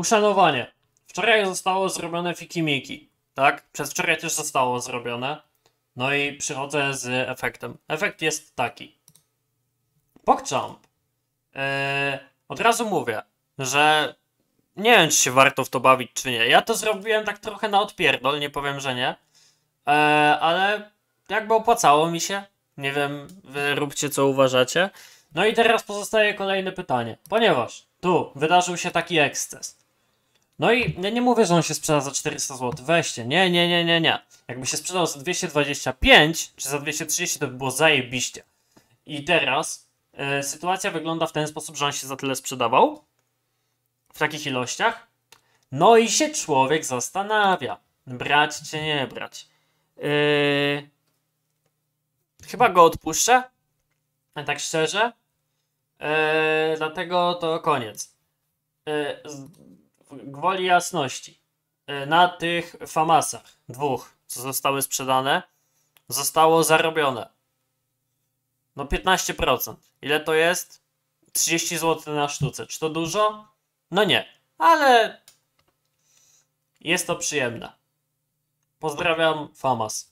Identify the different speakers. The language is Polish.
Speaker 1: Uszanowanie. Wczoraj zostało zrobione Fikimiki, tak? Przedwczoraj też zostało zrobione. No i przychodzę z efektem. Efekt jest taki. PogChamp. Yy, od razu mówię, że nie wiem, czy się warto w to bawić, czy nie. Ja to zrobiłem tak trochę na odpierdol, nie powiem, że nie. E, ale jakby opłacało mi się. Nie wiem, wy róbcie co uważacie. No i teraz pozostaje kolejne pytanie. Ponieważ tu wydarzył się taki eksces. No i ja nie mówię, że on się sprzeda za 400 zł. Weźcie, nie, nie, nie, nie, nie. Jakby się sprzedał za 225 czy za 230, to by było zajebiście. I teraz e, sytuacja wygląda w ten sposób, że on się za tyle sprzedawał w takich ilościach. No i się człowiek zastanawia, brać czy nie brać. Yy... Chyba go odpuszczę, tak szczerze. Yy, dlatego to koniec. Yy, gwoli jasności. Yy, na tych famasach, dwóch, co zostały sprzedane, zostało zarobione. No 15%. Ile to jest? 30 zł na sztuce. Czy to dużo? No nie, ale jest to przyjemne. Pozdrawiam, Famas.